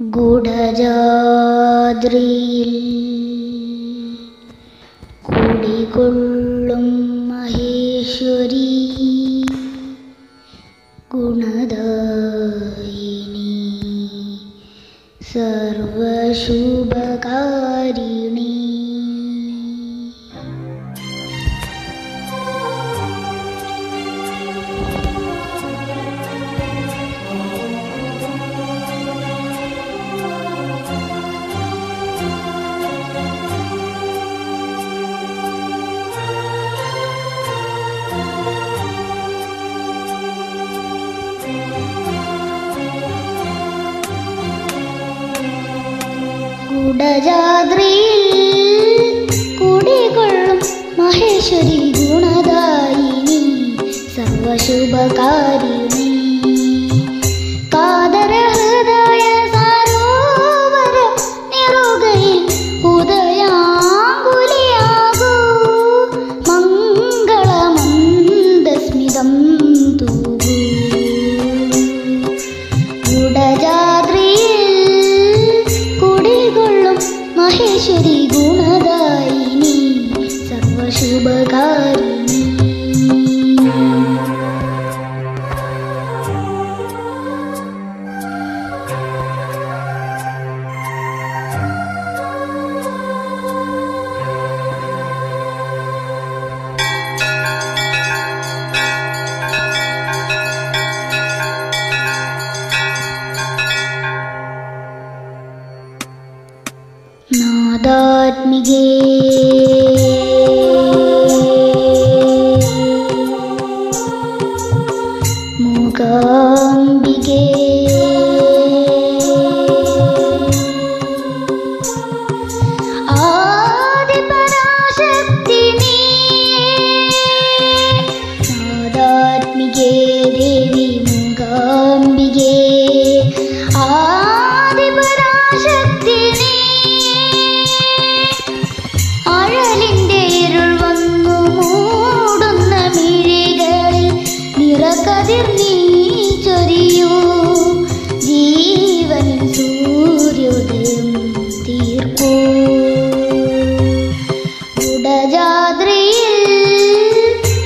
ഗൂഢജാദ്രിയിൽ കുടികൊള്ളും Maheshwari ഗുണദായിനി സർവശുഭകാരിണി കുടജാദ്രിയിൽ കുടികൊള്ളും Maheshwari ഗുണദായിനി. സർവശുഭകാരിണി me Ji. നിറകതിർ നീ ചൊരിയൂ. ജീവൻ സൂര്യോദയം തീർക്കൂ. ഗുഡജാദ്രിയിൽ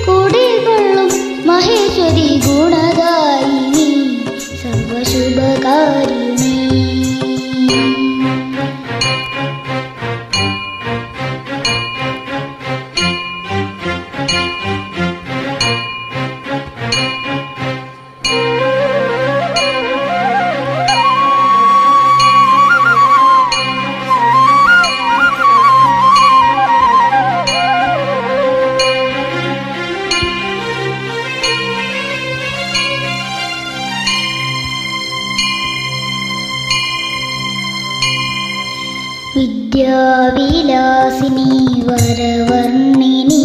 കുടികൊള്ളും മഹേശ്വരി ഗുണദായിനി സർവശുഭകാരിണി. വിദ്യാവിലാസിനി വരവർണിനി